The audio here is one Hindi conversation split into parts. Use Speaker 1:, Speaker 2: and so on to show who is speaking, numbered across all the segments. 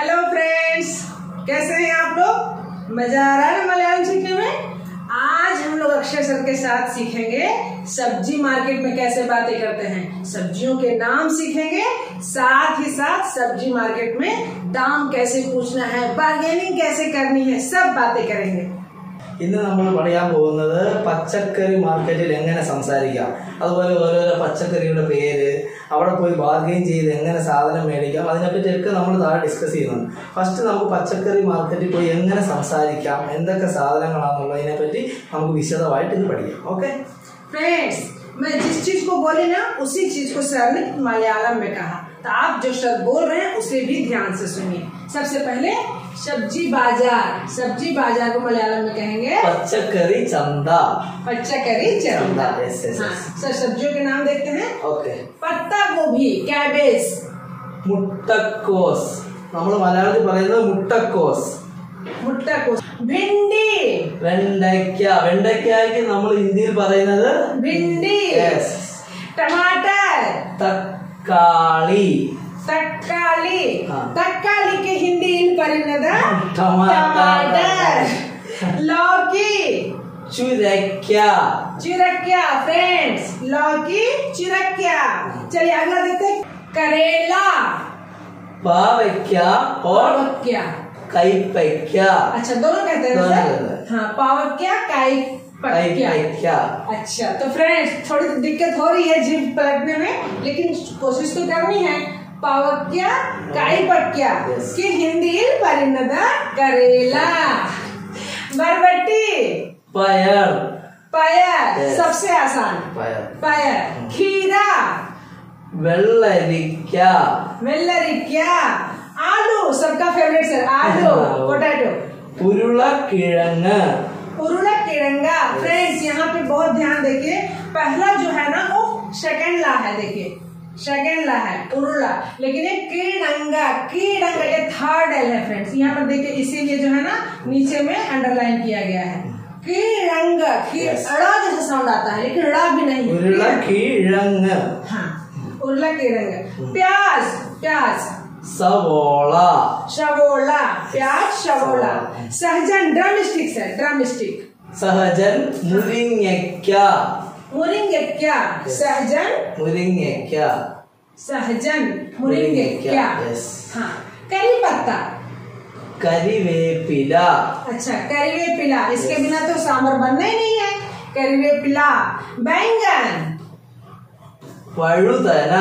Speaker 1: हेलो फ्रेंड्स कैसे हैं आप लोग? मज़ा आ रहा है मलयालम सीखने में? आज हम लोग अक्षर सर के साथ सीखेंगे सब्ज़ी मार्केट में कैसे बातें करते हैं। सब्जियों के नाम सीखेंगे, साथ ही साथ सब्ज़ी मार्केट में दाम कैसे पूछना है बार्गेनिंग कैसे करनी है, सब बातें करेंगे।
Speaker 2: ഇന്ന് നമ്മൾ പറയാൻ പോകുന്നത് പച്ചക്കറി മാർക്കറ്റിൽ എങ്ങനെ സംസാരിക്കാം അതുപോലെ ഓരോരോ പച്ചക്കറിയുടെ പേര് അവിടെ പോയി ബാർഗെയിൻ ചെയ്ത് എങ്ങനെ സാധനം മേടിക്കാം അതിനെപ്പറ്റിയൊക്കെ നമ്മൾ താഴെ ഡിസ്കസ് ചെയ്യുന്നുണ്ട് ഫസ്റ്റ് നമുക്ക് പച്ചക്കറി മാർക്കറ്റിൽ പോയി എങ്ങനെ സംസാരിക്കാം എന്തൊക്കെ സാധനങ്ങളാണെന്നുള്ളതിനെ പറ്റി നമുക്ക് വിശദമായിട്ട് ഇത് പഠിക്കാം ഓക്കെ
Speaker 1: फ्रेंड्स मैं जिस चीज को बोली ना उसी चीज को सर ने मलयालम में कहा तो आप जो सर बोल रहे हैं उसे भी ध्यान से सुनिए सबसे पहले सब्जी बाजार सब्जी बाजार को मलयालम में कहेंगे
Speaker 2: പച്ചക്കറി ചന്ത
Speaker 1: पच्चकरी चंदा
Speaker 2: Yes, yes, yes.
Speaker 1: हाँ सर सब्जियों के नाम देखते हैं
Speaker 2: ഓക്കെ
Speaker 1: पत्ता गोभी कैबेज
Speaker 2: മുട്ടക്കോസ് നമ്മൾ മലയാളത്തിൽ പറയുന്നത് മുട്ടക്കോസ്
Speaker 1: मुट्टा को भिंडी
Speaker 2: വെണ്ടയ്ക്ക വെണ്ടയ്ക്കായ്ക്ക് നമ്മൾ ഹിന്ദിയിൽ പറയുന്നത്
Speaker 1: भिंडी
Speaker 2: Yes.
Speaker 1: टमाटर
Speaker 2: തക്കാളി
Speaker 1: ತಕ್ಕಾಲಿ
Speaker 2: ತಕ್ಕಾಲಿಕ್ಕೆ
Speaker 1: ಹಿಂದಿಯಲ್ಲಿ फ्रेंड्स लौकी चलिए अगला देखते करेला पावक्या
Speaker 2: और
Speaker 1: अच्छा दोनों कहते हैं सर
Speaker 2: हाँ
Speaker 1: पावक्या
Speaker 2: कैपक्या
Speaker 1: अच्छा तो फ्रेंड्स थोड़ी दिक्कत हो रही है जीव पलटने में लेकिन कोशिश तो करनी है ಪವಕ್ಯ
Speaker 2: ಕಾಯಿಪಕ್ಯ
Speaker 1: ಕೆ ಹಿಂದಿಲ್ ಪರಿಣದ ಕರೇಲ बरबट्टी। पायर।
Speaker 2: पायर।
Speaker 1: सबसे आसान।
Speaker 2: पायर।
Speaker 1: पायर। hmm. खीरा।
Speaker 2: वेल्लरिक्या।
Speaker 1: वेल्लरिक्या। आलू। सबका फेवरेट सर आलू पोटैटो
Speaker 2: उरुला किरंगा
Speaker 1: उरुला किरंगा फ्रेंड्स यहाँ पे बहुत ध्यान देखिए पहला जो है ना वो सेकंड ला है देखिए। सेकेंड ला है उरुला। लेकिन ये कीड़ंगा कीड़ंगा ये थर्ड एल है फ्रेंड्स यहाँ पर देखिए इसीलिए जो है ना नीचे में अंडरलाइन किया गया है। कीड़ंग
Speaker 2: yes.
Speaker 1: अड़ा जैसा साउंड आता है लेकिन अड़ा भी नहीं।
Speaker 2: उरुला कीड़ंग।
Speaker 1: हाँ उरुला कीड़ंग। प्याज प्याज।
Speaker 2: सबोला
Speaker 1: सबोला प्याज सबोला सहजन drum stick sir drum stick
Speaker 2: सहजन मुरिंग क्या
Speaker 1: मुरिंगेक्या सहजन
Speaker 2: മുരിങ്ങയ്ക്ക
Speaker 1: सहजन मुरिंगेक्या
Speaker 2: Yes.
Speaker 1: हाँ करी पत्ता
Speaker 2: കരിവേപ്പില
Speaker 1: अच्छा करीवेपिला इसके बिना तो सांबर बनना ही नहीं है करीवेपिला बैंगन
Speaker 2: വഴുതന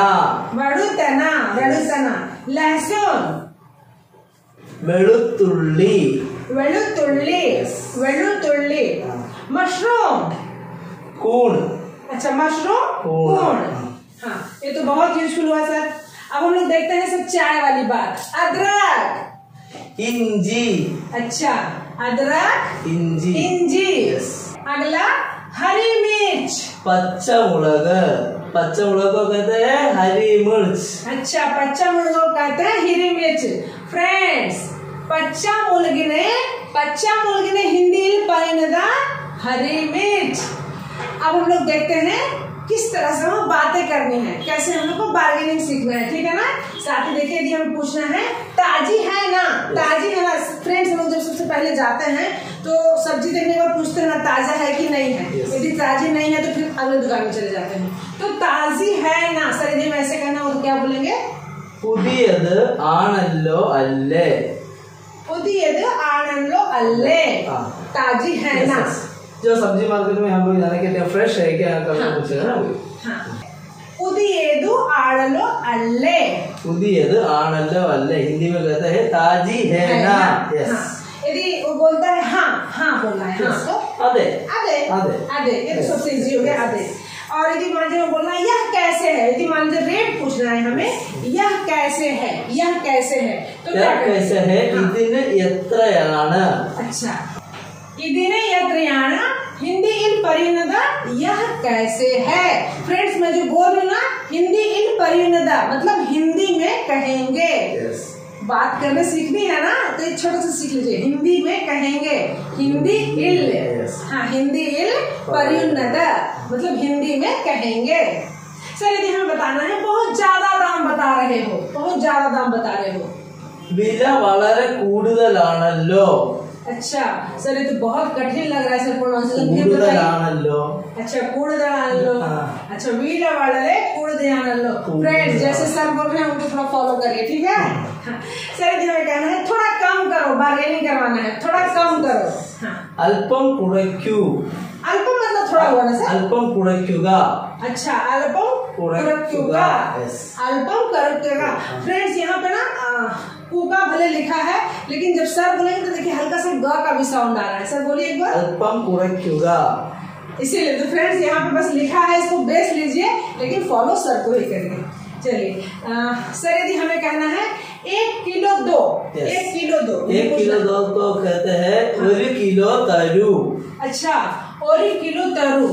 Speaker 1: वड़ुतना वड़ुतना लहसुन
Speaker 2: വെളുത്തുള്ളി
Speaker 1: वेलुतुल्ली वेलुतुल्ली मशरूम
Speaker 2: കൂൺ
Speaker 1: अच्छा मशरूम
Speaker 2: कोण
Speaker 1: हाँ ये तो बहुत यूजफुल हुआ सर अब हम लोग देखते हैं सब चाय वाली बात। अदरक।
Speaker 2: इंजी
Speaker 1: अच्छा अदरक। इंजी
Speaker 2: इंजी
Speaker 1: अगला हरी मिर्च।
Speaker 2: पच्चा मुलग पच्चा मुलग को कहते हैं हरी मिर्च।
Speaker 1: अच्छा पच्चा मुलग को कहते हैं हरी मिर्च। फ्रेंड्स पच्चा मुलगी ने पच्चा मुलगी ने हिंदी ಹಿಂದಿಯಲ್ಲಿ ಪರಿಣದ हरी मिर्च। अब हम लोग देखते हैं किस तरह से हमें बातें करनी है कैसे हम लोग को बार्गेनिंग सीखना है ठीक है ना साथ ही देखिए यदि हमें पूछना है ताजी है ना ताजी है ना फ्रेंड्स हम लोग जब सबसे पहले जाते हैं तो सब्जी देखने के बाद पूछते हैं ना ताजा है कि नहीं है
Speaker 2: Yes.
Speaker 1: यदि ताजी नहीं है तो फिर अगले दुकान में चले जाते हैं तो ताजी है ना सर यदि हम ऐसे करना हो तो क्या बोलेंगे
Speaker 2: പുതിയത് ആണല്ലോ അല്ലേ
Speaker 1: പുതിയത് ആണല്ലോ അല്ലേ
Speaker 2: हाँ।
Speaker 1: ताजी है
Speaker 2: Yes,
Speaker 1: ना
Speaker 2: yes. जो सब्ज़ी मार्केट में हम लोग जाने के लिए फ्रेश है क्या? कल तो हाँ, पूछेगा ना
Speaker 1: हाँ. उदिएदु आड़लो अल्ले।
Speaker 2: उदिएदु आड़लो अल्ले हिंदी में कहते हैं ताजी है,
Speaker 1: है
Speaker 2: ना? यस
Speaker 1: हाँ. यदि वो बोलता है हाँ हाँ बोलना है हाँ। तो
Speaker 2: अदे
Speaker 1: अदे
Speaker 2: अदे
Speaker 1: अदे ये तो सबसे इजी हो गया अदे और यदि मान लीजिए बोलना है यह कैसे है? यदि मान लीजिए रेट पूछना है हमें यह कैसे है? यह कैसे है? तो
Speaker 2: क्या कैसे है?
Speaker 1: इतने
Speaker 2: हाँ। यत्र
Speaker 1: अच्छा। ഇതിനെ എത്രയാണ് हिंदी इन परिणदा यह कैसे है फ्रेंड्स मैं जो बोल रही हूँ ना हिंदी इन परिणदा मतलब हिंदी में कहेंगे
Speaker 2: यस
Speaker 1: बात करने सीखनी है ना तो एक छोटा सा सीख लीजिए हिंदी में कहेंगे हिंदी इल
Speaker 2: Yes.
Speaker 1: हाँ हिंदी इल परिणदा मतलब हिंदी में कहेंगे सर यदि हमें बताना है बहुत ज्यादा दाम बता रहे हो बहुत ज्यादा दाम बता रहे हो
Speaker 2: വില വളരെ കൂടുതലാണല്ലോ
Speaker 1: अच्छा सर ये तो बहुत कठिन लग रहा है सर प्रोनाउंसिएशन अच्छा कूड़ो
Speaker 2: हाँ।
Speaker 1: अच्छा वीड वाले
Speaker 2: कूड़ो
Speaker 1: फ्रेंड्स जैसे सर बोल रहे हैं उनको थोड़ा फॉलो करिए ठीक है? हाँ। हाँ। सर जो कहना है थोड़ा कम करो बारगेनिंग करवाना है थोड़ा कम करो।
Speaker 2: अल्पम कुड़क्यू।
Speaker 1: अल्पम मतलब थोड़ा हुआ ना सर?
Speaker 2: अल्पम कुड़क्यूगा
Speaker 1: अच्छा अल्पम अल्पम करेक्ट फ्रेंड्स हाँ। यहाँ पे ना कुका भले लिखा है लेकिन जब सर बोलेंगे तो देखिए हल्का सा ग का भी साउंड आ रहा है। सर बोलिए एक बार।
Speaker 2: अल्पम कुरक्युगा
Speaker 1: इसीलिए तो फ्रेंड्स यहाँ पे बस लिखा है इसको बेस लीजिए लेकिन फॉलो सर को ही करिए। चलिए सर यदि हमें कहना है एक किलो दो। एक किलो दो।
Speaker 2: एक किलो दो को कहते हैं हाँ। और किलो तरु।
Speaker 1: अच्छा और किलो तरु।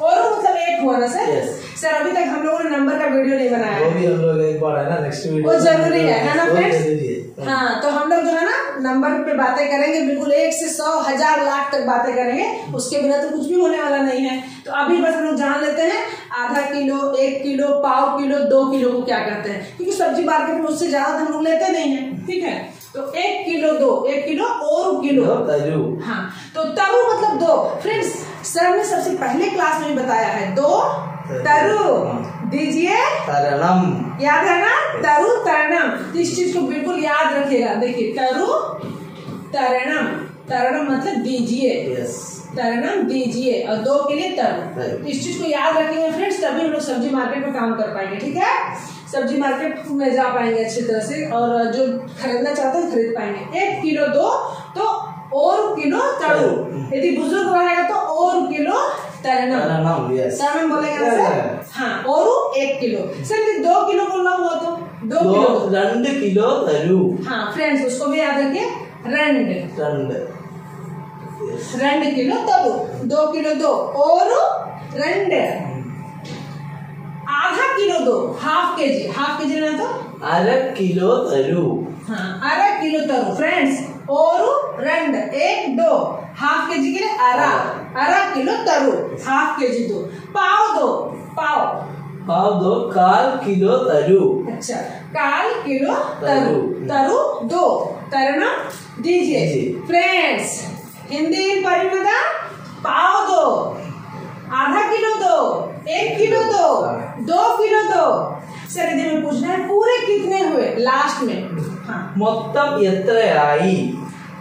Speaker 1: और मतलब एक हुआ ना सर?
Speaker 2: Yes.
Speaker 1: सर अभी तक हम लोगों ने नंबर का वीडियो नहीं बनाया।
Speaker 2: वो
Speaker 1: है
Speaker 2: भी हम लोग एक बार है ना नेक्स्ट वीडियो
Speaker 1: वो ज़रूरी है, है ना
Speaker 2: वो
Speaker 1: friends?
Speaker 2: हाँ।
Speaker 1: तो हम लोग जो है ना नंबर पे बातें करेंगे बिल्कुल एक से सौ हज़ार लाख तक बातें करेंगे। उसके बिना तो कुछ भी होने वाला नहीं है। तो अभी बस हम लोग जान लेते हैं आधा किलो एक किलो पाव किलो दो किलो को क्या करते हैं। क्योंकि सब्ज़ी मार्केट में उससे ज़्यादा तो हम लोग लेते नहीं है ठीक है? तो एक किलो दो एक किलो और किलो।
Speaker 2: ताजू।
Speaker 1: हाँ तो तरु मतलब दो। फ्रेंड्स सर ने सबसे पहले क्लास में बताया है दो तरु दीजिए।
Speaker 2: तरणम
Speaker 1: याद है ना? तरु तरणम तो इस चीज़ को बिल्कुल याद रखिएगा। देखिए तरु तरणम तरणम मतलब दीजिए। तरणम दीजिए। और दो के लिए तरु।
Speaker 2: तो
Speaker 1: इस चीज़ को याद रखेंगे फ्रेंड्स तभी हम लोग सब्ज़ी मार्केट में काम कर पाएँगे ठीक है? सब्ज़ी मार्केट में जा पाएँगे अच्छी तरह से और जो खरीदना चाहते हैं खरीद पाएँगे। एक किलो दो तो और किलो तड़ू यदि बुज़ुर्ग रहेगा तो और किलो तरना। बोलेगा सर? हाँ और एक किलो। सर यदि दो किलो बोलना हुआ तो? दो किलो।
Speaker 2: रंड किलो तरू।
Speaker 1: हाँ फ्रेंड्स उसको भी याद रखिए। रंड।
Speaker 2: रंड।
Speaker 1: रंड किलो तरू दो किलो दो। और रंड। किलो दो हाफ़ के जी हाफ़ के जी तो?
Speaker 2: अरब किलो तरु।
Speaker 1: हाँ अरब किलो तरु फ्रेंड्स और रंड एक दो हाफ़ के जी के लिए अरा हाँ। अरा किलो तरु हाफ़ के जी दो। पाव दो पाव।
Speaker 2: पाव दो काल किलो तरु।
Speaker 1: अच्छा काल किलो
Speaker 2: तरु
Speaker 1: तरु। दो। तरना दीजिए। फ्रेंड्स हिंदी परिणता पाव दो आधा किलो दो। एक किलो दो दो किलो दो। सर यदि में पूछना है पूरे कितने हुए? लास्ट में। हाँ।
Speaker 2: మొత్తం आई।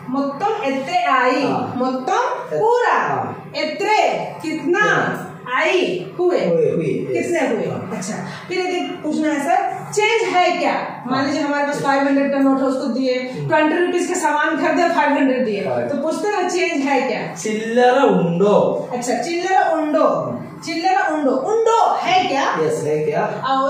Speaker 1: మొత్తం इतने आई। మొత్తం हाँ। पूरा।
Speaker 2: हाँ।
Speaker 1: इतने कितना
Speaker 2: हाँ।
Speaker 1: आई? हुए। कितने हुए? अच्छा फिर यदि पूछना है सर चेंज है क्या? मान लीजिए हमारे पास फाइव हंड्रेड का नोट है उसको दिए ट्वेंटी रुपीज़ का सामान खरीदे फाइव हंड्रेड दिए। तो पूछते ना चेंज है क्या?
Speaker 2: चिल्लर उंडो
Speaker 1: अच्छा चिल्लर उंडो चिल्लर उंडो। उंडो है क्या?
Speaker 2: यस है क्या?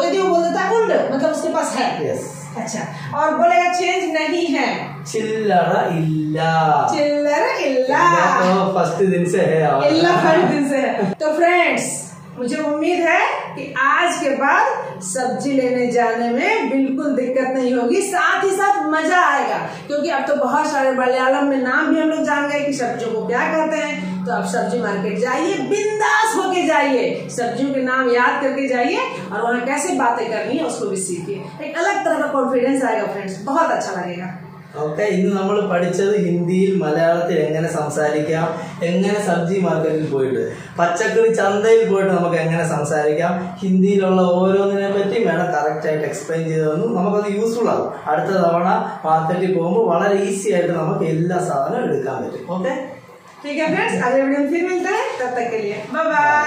Speaker 1: यदि वो बोल देता है उंड मतलब उसके पास है।
Speaker 2: यस
Speaker 1: अच्छा और बोलेगा चेंज नहीं है।
Speaker 2: चिल्लर इल्ला।
Speaker 1: चिल्लर इल्ला।
Speaker 2: तो फ़र्स्ट दिन से है और
Speaker 1: इल्ला फ़र्स्ट दिन से है। तो फ्रेंड्स मुझे उम्मीद है कि आज के बाद सब्ज़ी लेने जाने में बिल्कुल दिक्कत नहीं होगी। साथ ही साथ मज़ा आएगा क्योंकि अब तो बहुत सारे मलयालम में नाम भी हम लोग जान गए कि सब्जियों को क्या कहते हैं। तो अब सब्जी मार्केट जाइए बिंदास होके जाइए सब्जियों के नाम याद करके जाइए और वहाँ कैसे बातें करनी है उसको भी सीखिए एक अलग तरह का कॉन्फिडेंस आएगा फ्रेंड्स बहुत अच्छा लगेगा
Speaker 2: ഓക്കെ ഇന്ന് നമ്മൾ പഠിച്ചത് ഹിന്ദിയിൽ മലയാളത്തിൽ എങ്ങനെ സംസാരിക്കാം എങ്ങനെ സബ്ജി മാർക്കറ്റിൽ പോയിട്ട് പച്ചക്കറി ചന്തയിൽ പോയിട്ട് നമുക്ക് എങ്ങനെ സംസാരിക്കാം ഹിന്ദിയിലുള്ള ഓരോന്നിനെ പറ്റി വേണം കറക്റ്റ് ആയിട്ട് എക്സ്പ്ലെയിൻ ചെയ്തതെന്നും നമുക്കത് യൂസ്ഫുൾ ആകും അടുത്ത തവണ മാർക്കറ്റിൽ പോകുമ്പോൾ വളരെ ഈസി ആയിട്ട് നമുക്ക് എല്ലാ സാധനവും എടുക്കാൻ പറ്റും ഓക്കെ
Speaker 1: ठीक है फ्रेंड्स अगले वीडियो में फिर मिलते हैं, तब तक के लिए बाय बाय